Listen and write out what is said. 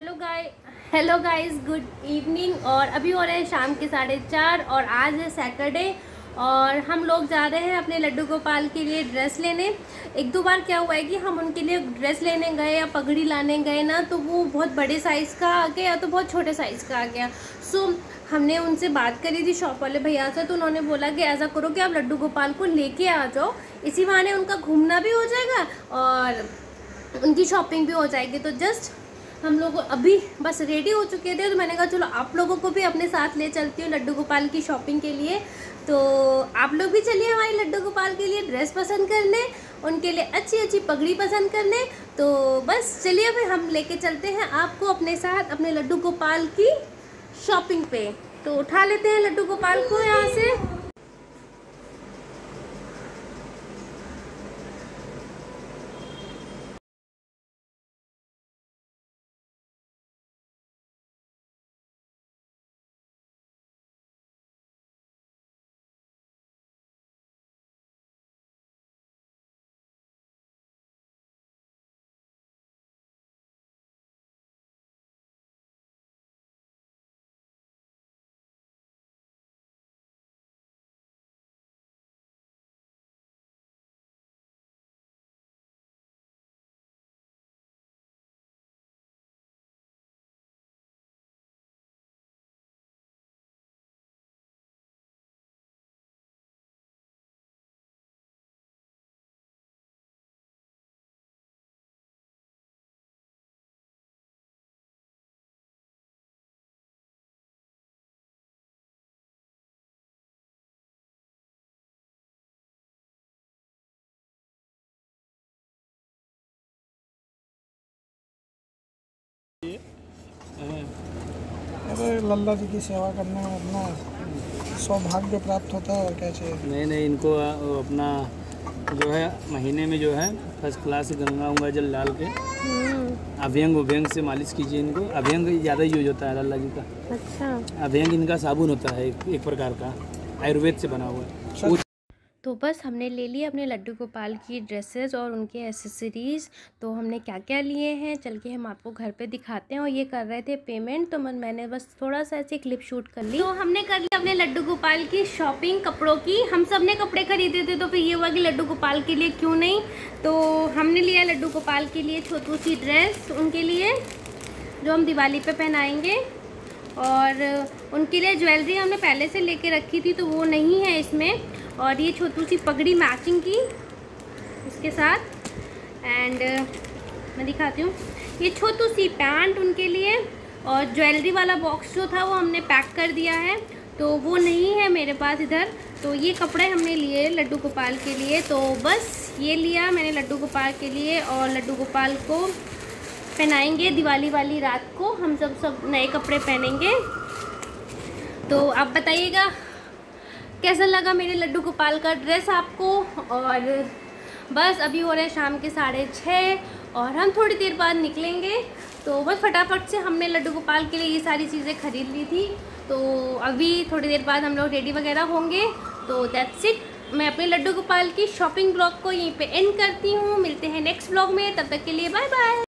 Hello guy hello guys good evening और अभी हो रहे हैं शाम के साढ़े चार और आज है सैटरडे और हम लोग जा रहे हैं अपने लड्डू गोपाल के लिए ड्रेस लेने। एक दो बार क्या हुआ है कि हम उनके लिए ड्रेस लेने गए या पगड़ी लाने गए ना तो वो बहुत बड़े साइज़ का आ गया या तो बहुत छोटे साइज़ का आ गया। सो हमने उनसे बात करी थी शॉप वाले भैया से तो उन्होंने बोला कि ऐसा करो कि आप लड्डू गोपाल को लेके आ जाओ, इसी बहाने उनका घूमना भी हो जाएगा और उनकी शॉपिंग भी हो जाएगी। तो जस्ट हम लोग अभी बस रेडी हो चुके थे तो मैंने कहा चलो आप लोगों को भी अपने साथ ले चलती हूँ लड्डू गोपाल की शॉपिंग के लिए। तो आप लोग भी चलिए हमारे लड्डू गोपाल के लिए ड्रेस पसंद करने, उनके लिए अच्छी अच्छी पगड़ी पसंद करने। तो बस चलिए फिर हम लेके चलते हैं आपको अपने साथ, अपने लड्डू गोपाल की शॉपिंग पे। तो उठा लेते हैं लड्डू गोपाल को यहाँ से। अरे लल्ला जी की सेवा करने में अपना सौभाग्य प्राप्त होता है और क्या चाहिए? नहीं नहीं इनको अपना जो है महीने में जो है फ़र्स्ट क्लास गंगा उंगा जल डाल के अभ्यंग उभ्यंग से मालिश कीजिए इनको। अभ्यंग ज़्यादा यूज़ होता है लल्ला जी का। अच्छा। अभ्यंग इनका साबुन होता है एक, एक प्रकार का आयुर्वेद से बना हुआ है। वो तो बस हमने ले लिए अपने लड्डू गोपाल की ड्रेसेस और उनके एसेसरीज़ तो हमने क्या क्या लिए हैं? चल के हम आपको घर पे दिखाते हैं। और ये कर रहे थे पेमेंट तो मन, मैंने बस थोड़ा सा ऐसे क्लिप शूट कर ली। तो हमने कर लिया अपने लड्डू गोपाल की शॉपिंग कपड़ों की। हम सबने कपड़े खरीदे थे तो फिर ये हुआ कि लड्डू गोपाल के लिए क्यों नहीं? तो हमने लिया लड्डू गोपाल के लिए छोटू सी ड्रेस उनके लिए, जो हम दिवाली पर पहनाएँगे। और उनके लिए ज्वेलरी हमने पहले से लेके रखी थी तो वो नहीं है इसमें। और ये छोटू सी पगड़ी मैचिंग की इसके साथ। एंड मैं दिखाती हूँ। ये छोटू सी पैंट उनके लिए। और ज्वेलरी वाला बॉक्स जो था वो हमने पैक कर दिया है। तो वो नहीं है मेरे पास इधर। तो ये कपड़े हमने लिए लड्डू गोपाल के लिए। तो बस ये लिया मैंने लड्डू गोपाल के लिए। और लड्डू गोपाल को पहनाएँगे दिवाली वाली रात को। हम सब सब नए कपड़े पहनेंगे। तो आप बताइएगा कैसा लगा मेरे लड्डू गोपाल का ड्रेस आपको? और बस अभी हो रहे हैं शाम के साढ़े छः, और हम थोड़ी देर बाद निकलेंगे। तो बस फटाफट से हमने लड्डू गोपाल के लिए ये सारी चीज़ें खरीद ली थी। तो अभी थोड़ी देर बाद हम लोग रेडी वगैरह होंगे। तो दैट्स इट मैं अपने लड्डू गोपाल की शॉपिंग ब्लॉग को यहीं पे एंड करती हूँ। मिलते हैं नेक्स्ट ब्लॉग में। तब तक के लिए बाय बाय